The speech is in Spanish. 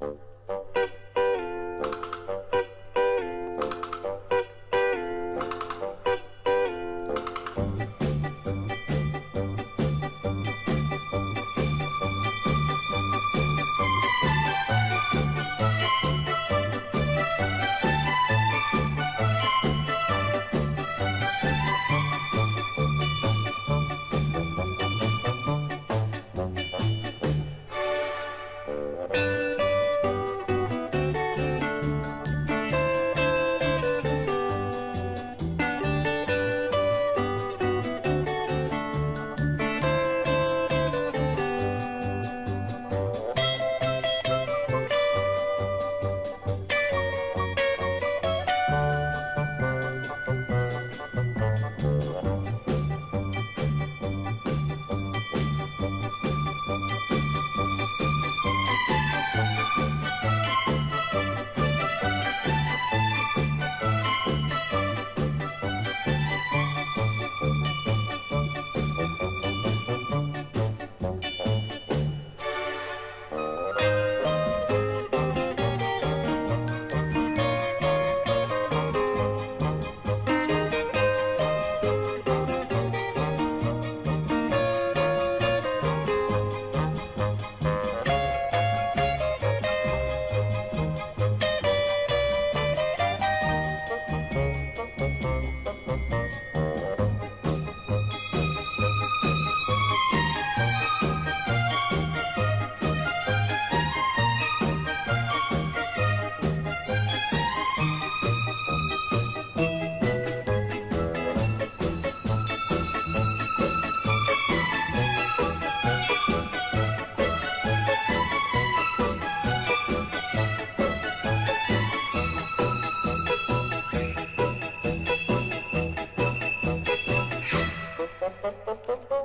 Música ¡Pa, pa,